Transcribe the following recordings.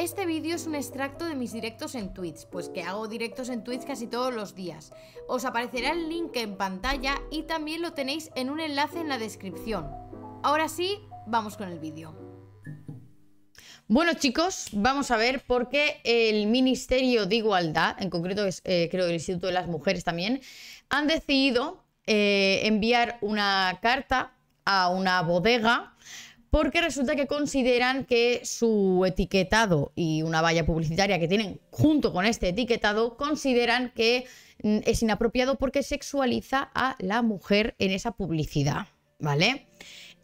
Este vídeo es un extracto de mis directos en Twitch, pues que hago directos en Twitch casi todos los días. Os aparecerá el link en pantalla y también lo tenéis en un enlace en la descripción. Ahora sí, vamos con el vídeo. Bueno chicos, vamos a ver por qué el Ministerio de Igualdad, en concreto eh, creo el Instituto de las Mujeres también, han decidido eh, enviar una carta a una bodega porque resulta que consideran que su etiquetado y una valla publicitaria que tienen junto con este etiquetado consideran que mm, es inapropiado porque sexualiza a la mujer en esa publicidad, ¿vale?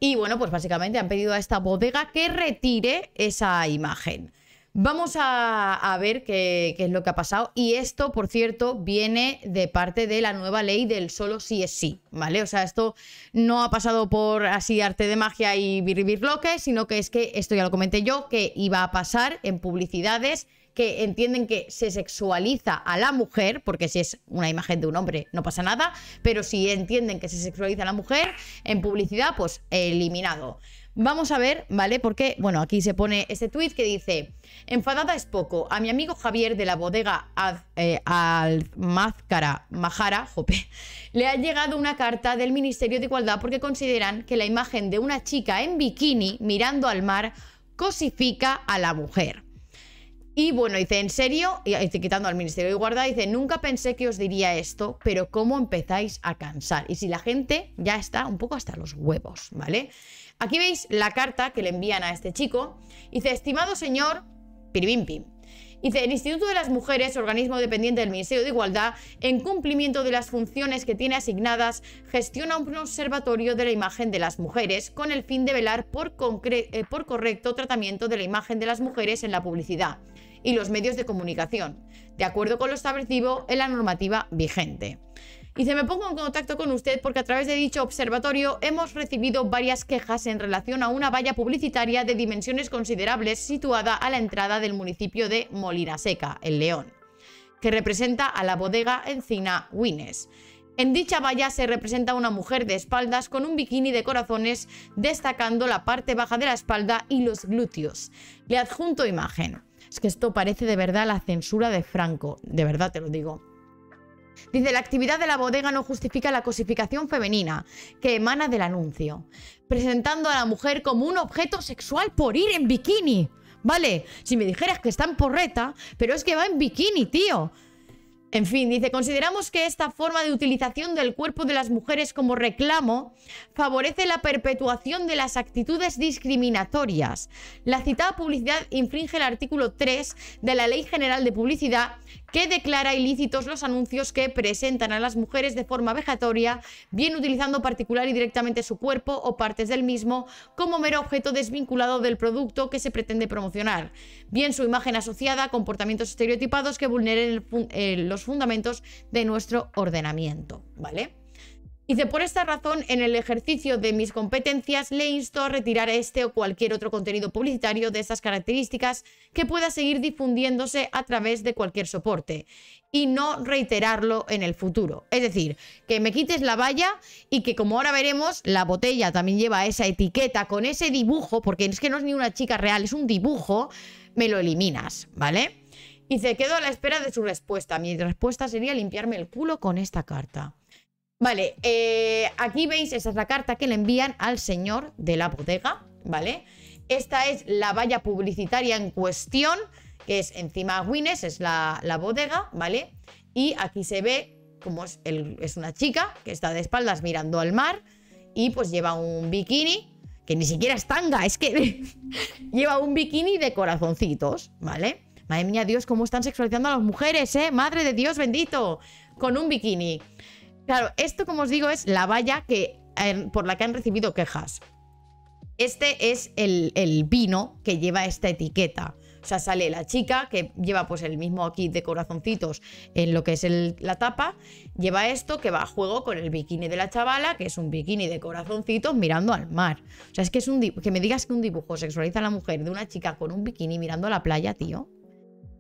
Y bueno, pues básicamente han pedido a esta bodega que retire esa imagen. Vamos a, ver qué, es lo que ha pasado. Y esto, por cierto, viene de parte de la nueva ley del solo sí es sí, ¿vale? O sea, esto no ha pasado por así arte de magia y biribirloque, sino que es que, esto ya lo comenté yo, que iba a pasar en publicidades que entienden que se sexualiza a la mujer, porque si es una imagen de un hombre no pasa nada, pero si entienden que se sexualiza a la mujer en publicidad, pues eliminado. Vamos a ver, ¿vale? Porque, bueno, aquí se pone este tweet que dice: Enfadada es poco. A mi amigo Javier de la bodega eh, Almázcara Majara, jope, le ha llegado una carta del Ministerio de Igualdad porque consideran que la imagen de una chica en bikini mirando al mar cosifica a la mujer. Y bueno, dice, en serio, y dice, quitando al Ministerio de Igualdad, dice, nunca pensé que os diría esto, pero ¿cómo empezáis a cansar? Y si la gente ya está un poco hasta los huevos, ¿vale? Aquí veis la carta que le envían a este chico. Dice, estimado señor, piribimpim. Dice, el Instituto de las Mujeres, organismo dependiente del Ministerio de Igualdad, en cumplimiento de las funciones que tiene asignadas, gestiona un observatorio de la imagen de las mujeres con el fin de velar por, eh, por correcto tratamiento de la imagen de las mujeres en la publicidad y los medios de comunicación, de acuerdo con lo establecido en la normativa vigente. Y se me pongo en contacto con usted porque a través de dicho observatorio hemos recibido varias quejas en relación a una valla publicitaria de dimensiones considerables situada a la entrada del municipio de Molina Seca, el León, que representa a la bodega Encina Wines. En dicha valla se representa una mujer de espaldas con un bikini de corazones destacando la parte baja de la espalda y los glúteos. Le adjunto imagen. Es que esto parece de verdad la censura de Franco, de verdad te lo digo. Dice, la actividad de la bodega no justifica la cosificación femenina que emana del anuncio, presentando a la mujer como un objeto sexual por ir en bikini. Vale, si me dijeras que está en porreta, pero es que va en bikini, tío. En fin, dice, consideramos que esta forma de utilización del cuerpo de las mujeres como reclamo favorece la perpetuación de las actitudes discriminatorias. La citada publicidad infringe el artículo 3 de la Ley General de Publicidad que declara ilícitos los anuncios que presentan a las mujeres de forma vejatoria, bien utilizando particular y directamente su cuerpo o partes del mismo como mero objeto desvinculado del producto que se pretende promocionar, bien su imagen asociada comportamientos estereotipados que vulneren los fundamentos de nuestro ordenamiento, ¿vale? Dice, por esta razón, en el ejercicio de mis competencias, le insto a retirar este o cualquier otro contenido publicitario de estas características que pueda seguir difundiéndose a través de cualquier soporte y no reiterarlo en el futuro. Es decir, que me quites la valla y que como ahora veremos, la botella también lleva esa etiqueta con ese dibujo, porque es que no es ni una chica real, es un dibujo, me lo eliminas, ¿vale? Y se quedó a la espera de su respuesta. Mi respuesta sería limpiarme el culo con esta carta. Vale, eh, aquí veis, esa es la carta que le envían al señor de la bodega, ¿vale? Esta es la valla publicitaria en cuestión, que es encima Wines, es la, bodega, ¿vale? Y aquí se ve como es, es una chica que está de espaldas mirando al mar y pues lleva un bikini, que ni siquiera es tanga, es que lleva un bikini de corazoncitos, ¿vale? Madre mía, Dios, cómo están sexualizando a las mujeres, ¿eh? Madre de Dios bendito, con un bikini. Claro, esto, como os digo, es la valla que, eh, por la que han recibido quejas. Este es el, vino que lleva esta etiqueta. O sea, sale la chica que lleva pues el mismo kit de corazoncitos en lo que es la tapa. Lleva esto que va a juego con el bikini de la chavala, que es un bikini de corazoncitos mirando al mar. O sea, es que es un que me digas que un dibujo sexualiza a la mujer de una chica con un bikini mirando a la playa, tío.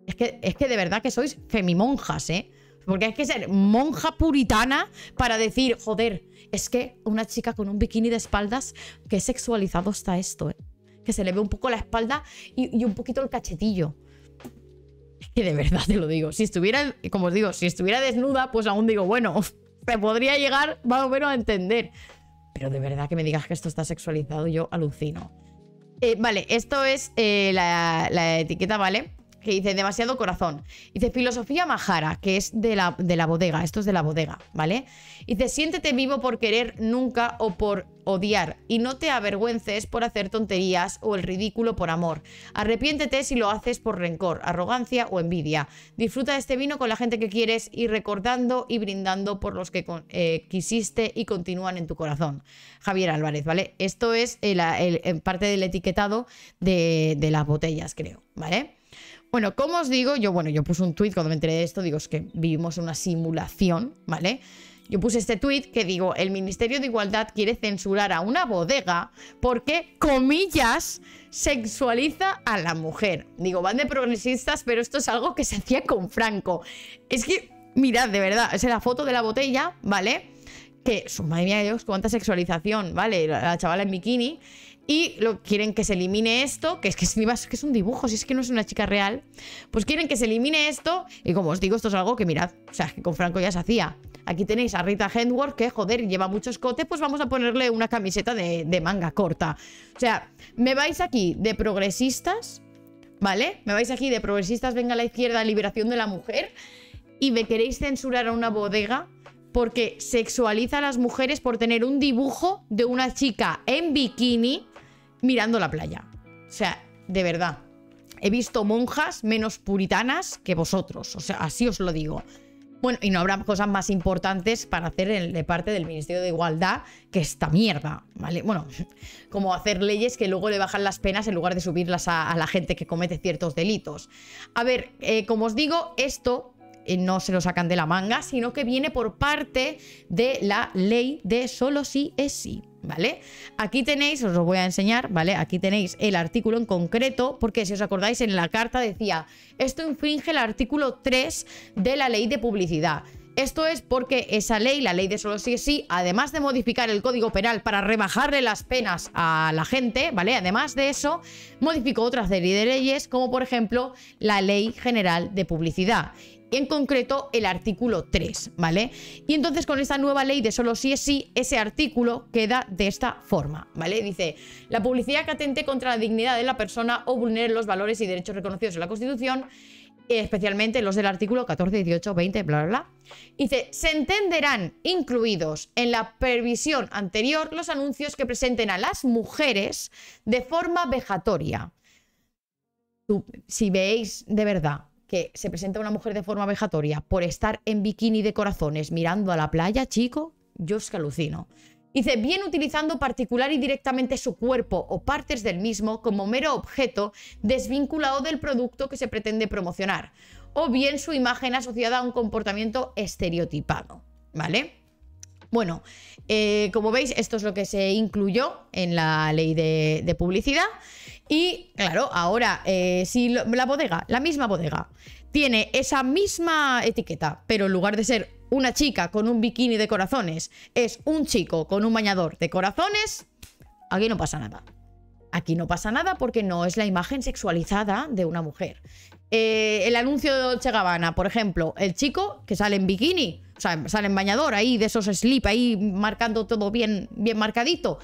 Es que, es que de verdad que sois femimonjas, ¿eh? Porque hay que ser monja puritana para decir, joder, es que una chica con un bikini de espaldas, qué sexualizado está esto, ¿eh? que se le ve un poco la espalda y, un poquito el cachetillo. Es que de verdad te lo digo. Si estuviera, como os digo, si estuviera desnuda, pues aún digo, bueno, se podría llegar más o menos a entender. Pero de verdad que me digas que esto está sexualizado, yo alucino. Eh, vale, esto es eh, la, etiqueta, ¿vale? Que dice demasiado corazón. Dice filosofía majara, que es de la, de la bodega. Esto es de la bodega, ¿vale? Dice siéntete vivo por querer nunca o por odiar y no te avergüences por hacer tonterías o el ridículo por amor. Arrepiéntete si lo haces por rencor, arrogancia o envidia. Disfruta de este vino con la gente que quieres y recordando y brindando por los que eh, quisiste y continúan en tu corazón. Javier Álvarez, ¿vale? Esto es el, parte del etiquetado de, de las botellas, creo, ¿vale? Bueno, como os digo, yo, bueno, yo puse un tweet cuando me enteré de esto, digo, es que vivimos una simulación, ¿vale? Yo puse este tweet que digo, el Ministerio de Igualdad quiere censurar a una bodega porque, comillas, sexualiza a la mujer. Digo, van de progresistas, pero esto es algo que se hacía con Franco. Es que, mirad, de verdad, es la foto de la botella, ¿vale? Que, su madre mía de Dios, cuánta sexualización, ¿vale? La, chavala en bikini. Y lo, quieren que se elimine esto, que es que es, un dibujo, si es que no es una chica real. Pues quieren que se elimine esto. Y como os digo, esto es algo que mirad, o sea, que con Franco ya se hacía. Aquí tenéis a Rita Hendworth, que joder, lleva mucho escote, pues vamos a ponerle una camiseta de, manga corta. O sea, me vais aquí de progresistas, ¿vale? Me vais aquí de progresistas, venga a la izquierda, liberación de la mujer, y me queréis censurar a una bodega porque sexualiza a las mujeres por tener un dibujo de una chica en bikini mirando la playa. O sea, de verdad. He visto monjas menos puritanas que vosotros. O sea, así os lo digo. Bueno, y no habrá cosas más importantes para hacer de parte del Ministerio de Igualdad que esta mierda, ¿vale? Bueno, como hacer leyes que luego le bajan las penas en lugar de subirlas a, la gente que comete ciertos delitos. A ver, eh, como os digo, esto eh, no se lo sacan de la manga, sino que viene por parte de la ley de solo sí es sí. ¿vale? Aquí tenéis, os lo voy a enseñar, ¿vale? Aquí tenéis el artículo en concreto, porque si os acordáis en la carta decía, esto infringe el artículo 3 de la ley de publicidad. Esto es porque esa ley, la ley de solo sí es sí, además de modificar el código penal para rebajarle las penas a la gente, ¿vale? Además de eso, modificó otra serie de leyes, como por ejemplo la Ley General de Publicidad en concreto el artículo 3, ¿vale? Y entonces con esta nueva ley de solo sí es sí, ese artículo queda de esta forma, ¿vale? Dice, la publicidad que atente contra la dignidad de la persona o vulnere los valores y derechos reconocidos en la Constitución, especialmente los del artículo 14, 18, 20, bla, bla, bla. Dice, se entenderán incluidos en la previsión anterior los anuncios que presenten a las mujeres de forma vejatoria. si veis de verdad que se presenta una mujer de forma vejatoria por estar en bikini de corazones mirando a la playa, chico, yo es que alucino. Dice, bien utilizando particular y directamente su cuerpo o partes del mismo como mero objeto desvinculado del producto que se pretende promocionar, o bien su imagen asociada a un comportamiento estereotipado, ¿vale? Bueno, eh, como veis, esto es lo que se incluyó en la ley de publicidad. Y claro, ahora, eh, si la bodega, la misma bodega, tiene esa misma etiqueta, pero en lugar de ser una chica con un bikini de corazones, es un chico con un bañador de corazones, aquí no pasa nada. Aquí no pasa nada porque no es la imagen sexualizada de una mujer. Eh, el anuncio de Dolce Gabbana, por ejemplo, el chico que sale en bikini, o sea, sale en bañador ahí, de esos slip ahí marcando todo bien, bien marcadito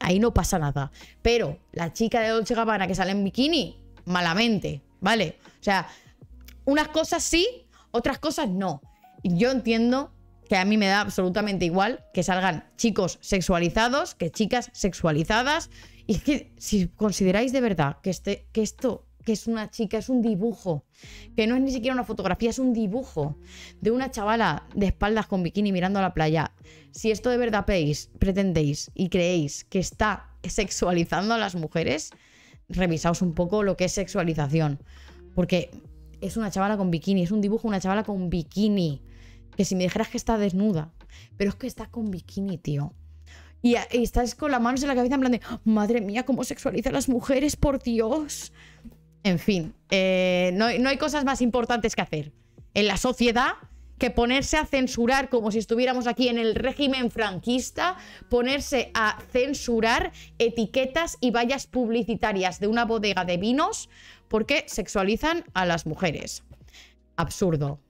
ahí no pasa nada. Pero la chica de Dolce Gabbana que sale en bikini, malamente, ¿vale? O sea, unas cosas sí, otras cosas no. Yo entiendo que a mí me da absolutamente igual que salgan chicos sexualizados que chicas sexualizadas. Y es que si consideráis de verdad que, este, que esto que es una chica, es un dibujo, que no es ni siquiera una fotografía, es un dibujo de una chavala de espaldas con bikini mirando a la playa. Si esto de verdad pretendéis y creéis que está sexualizando a las mujeres, revisaos un poco lo que es sexualización. Porque es una chavala con bikini, es un dibujo una chavala con bikini. Que si me dijeras que está desnuda, pero es que está con bikini, tío. Y, estás con las manos en la cabeza en de, madre mía, cómo sexualiza a las mujeres, por Dios. En fin, eh, no, hay cosas más importantes que hacer en la sociedad que ponerse a censurar como si estuviéramos aquí en el régimen franquista, ponerse a censurar etiquetas y vallas publicitarias de una bodega de vinos porque sexualizan a las mujeres. Absurdo.